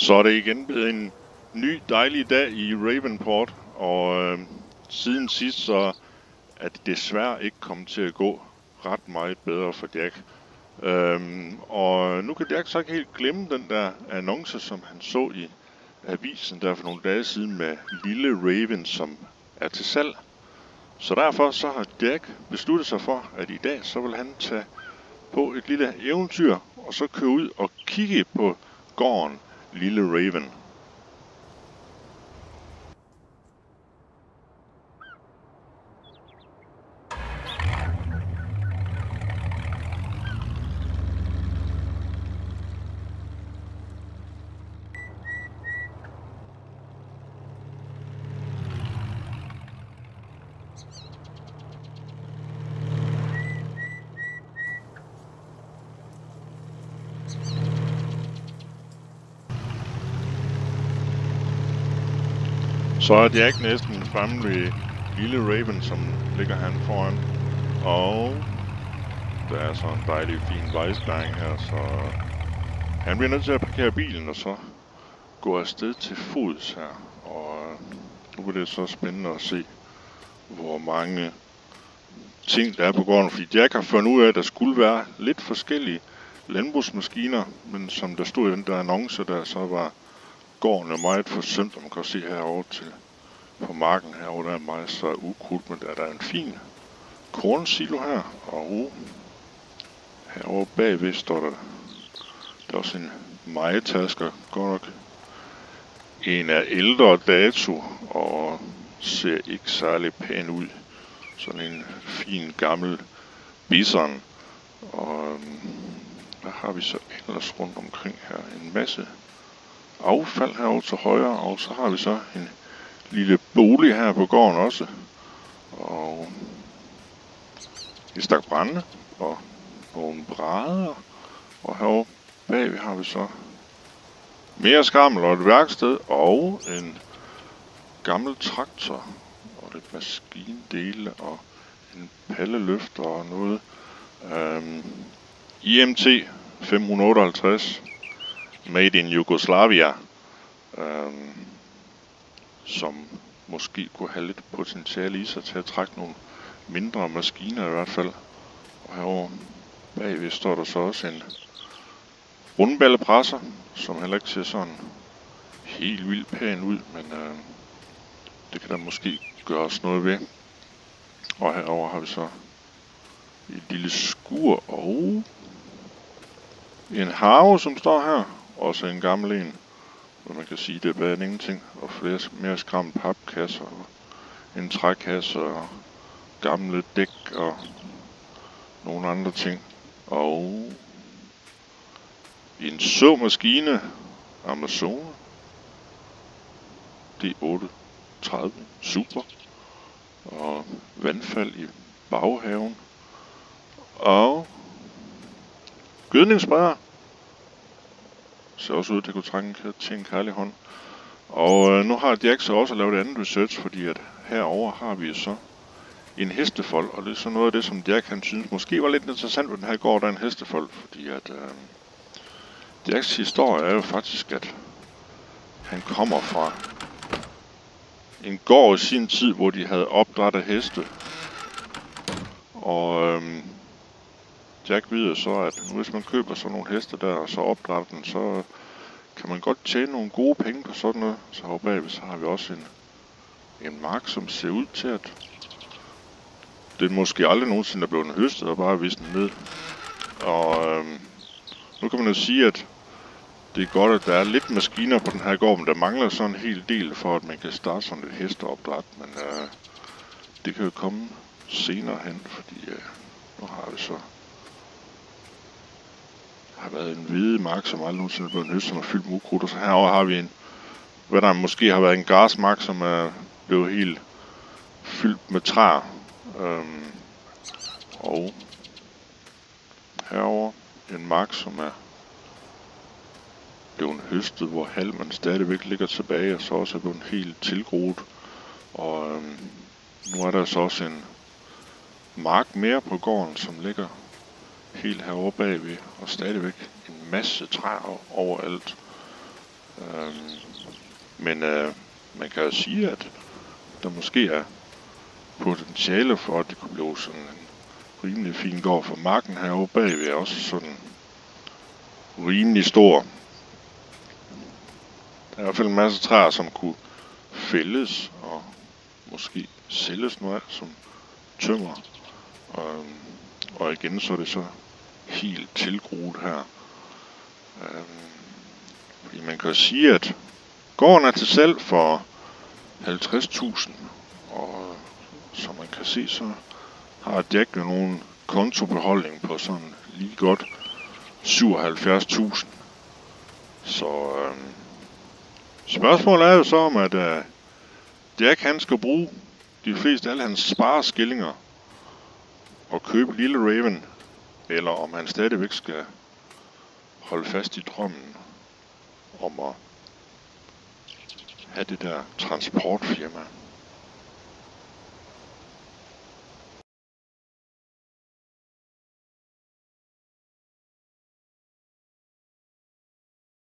Så er det igen blevet en ny dejlig dag i Ravenport, og øh, siden sidst så er det desværre ikke kommet til at gå ret meget bedre for Jack. Øhm, og nu kan Jack så ikke helt glemme den der annonce, som han så i avisen der for nogle dage siden med Lille Raven, som er til salg. Så derfor så har Jack besluttet sig for, at i dag så vil han tage på et lille eventyr, og så køre ud og kigge på gården Lille Raven. Så er Jack næsten fremme ved Lille Raven, som ligger han foran. Og der er så en dejlig fin vejspærring her, så han bliver nødt til at parkere bilen og så gå afsted til fods her. Og nu bliver det så spændende at se, hvor mange ting der er på gården. Fordi Jack har fundet ud af, at der skulle være lidt forskellige landbrugsmaskiner, men som der stod i den der annonce der, så var gården er meget forsømt, og man kan se herovre til på marken herovre, der er meget så ukrudt, men der, der er en fin kornsilo her, og herovre bagved står der, der er også en majetasker, godt nok en af ældre dato, og ser ikke særlig pæn ud. Sådan en fin gammel bison. Og øhm, hvad har vi så ellers rundt omkring her? En masse affald herovre til højre, og så har vi så en lille bolig her på gården også. Og et stak brænde, og nogle brædder, og herovre bagved har vi så mere skrammel og et værksted, og en gammel traktor, og lidt maskindele, og en palleløfter og noget. Øhm, IMT 558 Made in Yugoslavia, øhm, som måske kunne have lidt potentiale i sig til at trække nogle mindre maskiner i hvert fald. Og herovre bagved står der så også en rundballepresser, som heller ikke ser sådan helt vildt pæn ud, men øh, det kan der måske gøres noget ved. Og herover har vi så et lille skur og en have, som står her. Også en gammel en, hvor man kan sige, det er bedre end ingenting. Og flere mere skræmme papkasser og en trækasse og gamle dæk og nogle andre ting. Og en såmaskine, Amazon. D830 Super. Og vandfald i baghaven. Og gødningssprayer ser også ud til kunne trænge til en kærlig hånd og øh, nu har Jack så også lavet andet research, fordi at herover har vi så en hestefold, og det er så noget af det, som Jack han synes måske var lidt interessant ved den her gård, der er en hestefold, fordi at øh, Jacks historie er jo faktisk, at han kommer fra en gård i sin tid, hvor de havde opdrettet heste. Og øhm, Jack ved så, at hvis man køber sådan nogle heste der, og så opdrætter den, så kan man godt tjene nogle gode penge på sådan noget. Så her bagved, så har vi også en, en mark, som ser ud til, at det måske aldrig nogensinde er blevet høstet, og bare visnet ned. Og øhm, nu kan man jo sige, at det er godt, at der er lidt maskiner på den her gård, men der mangler sådan en hel del for, at man kan starte sådan et hesteopdræt. Men øh, det kan jo komme senere hen, fordi øh, nu har vi så har været en hvide mark, som aldrig nogensinde er blevet høstet, som er fyldt med ukrudt. Og så herover har vi en, hvad der måske har været en græsmark, som er blevet helt fyldt med træer. Øhm, og herover en mark, som er blevet høstet, hvor halmen stadigvæk ligger tilbage, og så også er blevet helt tilgroet. Og øhm, nu er der så også en mark mere på gården, som ligger helt herovre bagved, og stadigvæk en masse træer overalt. Øhm, men øh, man kan jo sige, at der måske er potentiale for, at det kunne blive sådan en rimelig fin gård for marken herovre bagved er også sådan rimelig stor. Der er i hvert fald en masse træer, som kunne fældes og måske sælges noget af som tømmer. Og, igen så er det så helt tilgroet her. Øhm, fordi man kan sige, at gården er til salg for 50.000. Og som man kan se, så har Jack jo nogen kontobeholdning på sådan lige godt 77.000. Så øhm, spørgsmålet er jo så om, at øh, Jack han skal bruge de fleste af alle hans spareskillinger og købe Lille Raven, eller om han stadigvæk skal holde fast i drømmen om at have det der transportfirma.